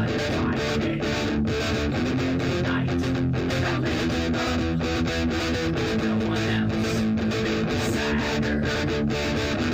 No one else makes me sadder.